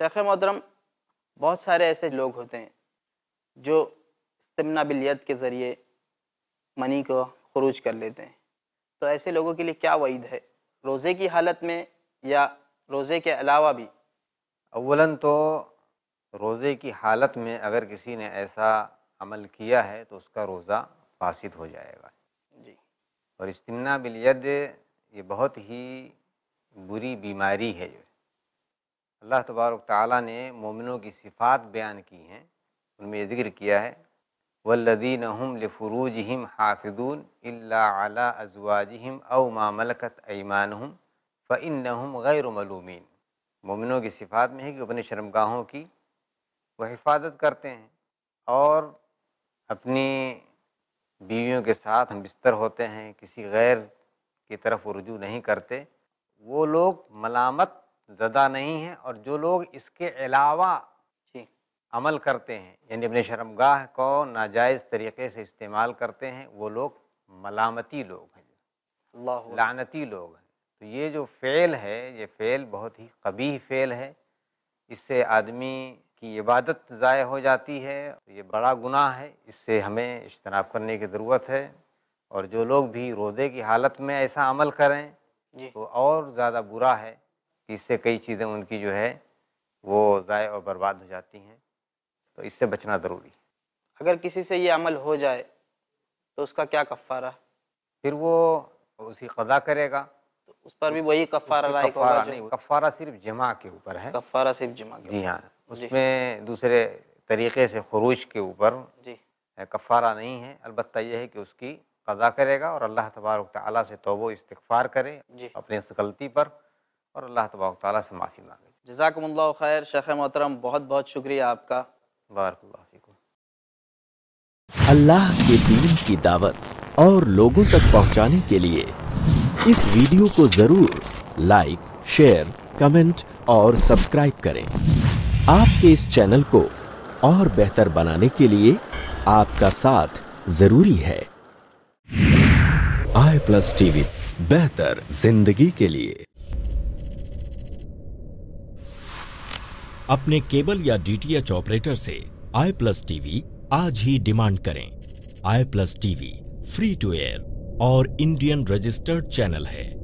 شیخ محترم بہت سارے ایسے لوگ ہوتے ہیں جو استمنا بلیت کے ذریعے منی کو خروج کر لیتے ہیں۔ تو ایسے لوگوں کے لیے کیا وعید ہے؟ روزے کی حالت میں یا روزے کے علاوہ بھی؟ اولاً تو روزے کی حالت میں اگر کسی نے ایسا عمل کیا ہے تو اس کا روزہ فاسد ہو جائے گا۔ جی۔ اور استمنا بالید یہ بہت ہی بری بیماری ہے جو۔ اللہ تبارک تعالیٰ نے مومنوں کی صفات بیان کی ہیں، ان میں یہ ذکر کیا ہے والذین هم لفروجہم حافظون الا علی ازواجہم او ما ملکت ایمانہم فانہم غیر ملومین مومنوں کی صفات میں ہے کہ اپنے شرمگاہوں کی وہ حفاظت کرتے ہیں اور اپنی بیویوں کے ساتھ ہم بستر ہوتے ہیں، کسی غیر کی طرف رجوع نہیں کرتے۔ وہ لوگ ملامت زدہ نہیں ہیں اور جو لوگ اس کے علاوہ جی عمل کرتے ہیں یعنی اپنے شرمگاہ کو ناجائز طریقے سے استعمال کرتے ہیں وہ لوگ ملامتی لوگ ہیں اللہ لعنتی لوگ ہیں۔ تو یہ جو فعل ہے یہ فعل بہت ہی قبیح فعل ہے۔ اس سے آدمی کی عبادت ضائع ہو جاتی ہے یہ بڑا گناہ ہے۔ اس سے ہمیں اجتناب کرنے کی ضرورت ہے۔ اور جو لوگ بھی روزے کی حالت میں ایسا عمل کریں جی۔ تو اور زیادہ برا ہے۔ اس سے کئی چیزیں ان کی جو ہے وہ ضائع اور برباد ہو جاتی ہیں تو اس سے بچنا ضروری ہے۔ اگر کسی سے یہ عمل ہو جائے تو اس کا کیا کفارہ؟ پھر وہ اسی قضا کرے گا۔ اس پر بھی وہی کفارہ لائق ہوگا نہیں کفارہ صرف جمع کے اوپر ہے۔ کفارہ صرف جمع کے جی ہاں اس جی۔ میں دوسرے طریقے سے خروج کے اوپر جی۔ کفارہ نہیں ہے۔ البتہ یہ ہے کہ اس کی قضا کرے گا اور اللہ تبارک تعالیٰ سے توبہ استغفار کرے جی۔ اپنے اس غلطی پر۔ اور اللہ تبارک تعالیٰ سے معافی مانگے۔ جزاکم اللہ خیر شیخ محترم بہت بہت شکریہ آپ کا۔ بارک اللہ فیکم۔ اللہ کے دین کی دعوت اور لوگوں تک پہنچانے کے لیے اس ویڈیو کو ضرور لائک شیئر کمنٹ اور سبسکرائب کریں۔ آپ کے اس چینل کو اور بہتر بنانے کے لیے آپ کا ساتھ ضروری ہے۔ آئی پلس ٹی وی بہتر زندگی کے لیے۔ اپنے کیبل یا ڈی ٹی ایچ آپریٹر سے آئی پلس ٹی وی آج ہی ڈیمانڈ کریں۔ I plus T V free to air اور انڈین رجسٹرڈ چینل ہے۔